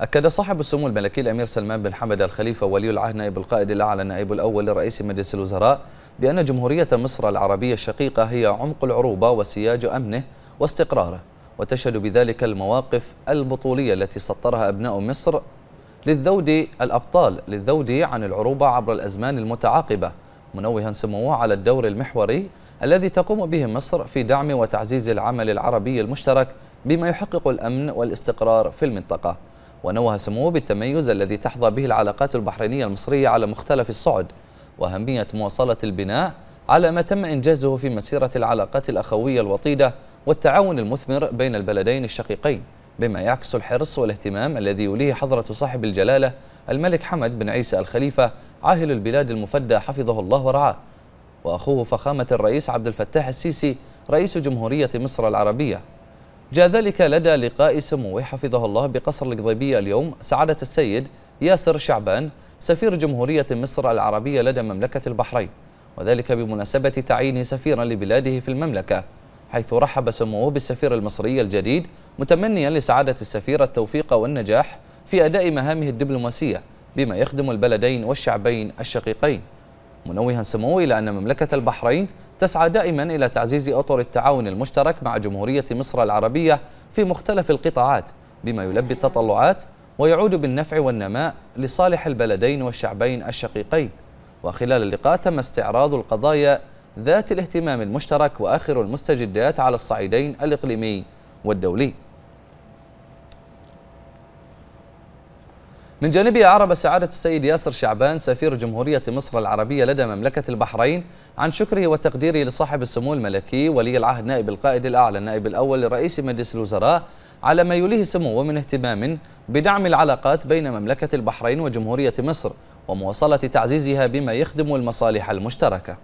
أكد صاحب السمو الملكي الأمير سلمان بن حمد الخليفة ولي العهد نائب القائد الأعلى نائب الأول لرئيس مجلس الوزراء بأن جمهورية مصر العربية الشقيقة هي عمق العروبة وسياج أمنه واستقراره وتشهد بذلك المواقف البطولية التي سطرها أبناء مصر للذود الأبطال للذود عن العروبة عبر الأزمان المتعاقبة منوها سموه على الدور المحوري الذي تقوم به مصر في دعم وتعزيز العمل العربي المشترك بما يحقق الأمن والاستقرار في المنطقة. ونوه سموه بالتميز الذي تحظى به العلاقات البحرينية المصرية على مختلف الصعد وأهمية مواصلة البناء على ما تم إنجازه في مسيرة العلاقات الأخوية الوطيدة والتعاون المثمر بين البلدين الشقيقين بما يعكس الحرص والاهتمام الذي يوليه حضرة صاحب الجلالة الملك حمد بن عيسى الخليفة عاهل البلاد المفدى حفظه الله ورعاه وأخوه فخامة الرئيس عبد الفتاح السيسي رئيس جمهورية مصر العربية. جاء ذلك لدى لقاء سموه حفظه الله بقصر القضيبية اليوم سعادة السيد ياسر شعبان سفير جمهورية مصر العربية لدى مملكة البحرين وذلك بمناسبة تعيينه سفيرا لبلاده في المملكة حيث رحب سموه بالسفير المصري الجديد متمنيا لسعادة السفير التوفيق والنجاح في أداء مهامه الدبلوماسية بما يخدم البلدين والشعبين الشقيقين. منوها سموه إلى أن مملكة البحرين تسعى دائما إلى تعزيز أطر التعاون المشترك مع جمهورية مصر العربية في مختلف القطاعات بما يلبي التطلعات ويعود بالنفع والنماء لصالح البلدين والشعبين الشقيقين. وخلال اللقاء تم استعراض القضايا ذات الاهتمام المشترك وآخر المستجدات على الصعيدين الإقليمي والدولي. من جانبه أعرب سعادة السيد ياسر شعبان سفير جمهورية مصر العربية لدى مملكة البحرين عن شكره وتقديره لصاحب السمو الملكي ولي العهد نائب القائد الأعلى النائب الأول لرئيس مجلس الوزراء على ما يليه سموه من اهتمام بدعم العلاقات بين مملكة البحرين وجمهورية مصر ومواصلة تعزيزها بما يخدم المصالح المشتركة.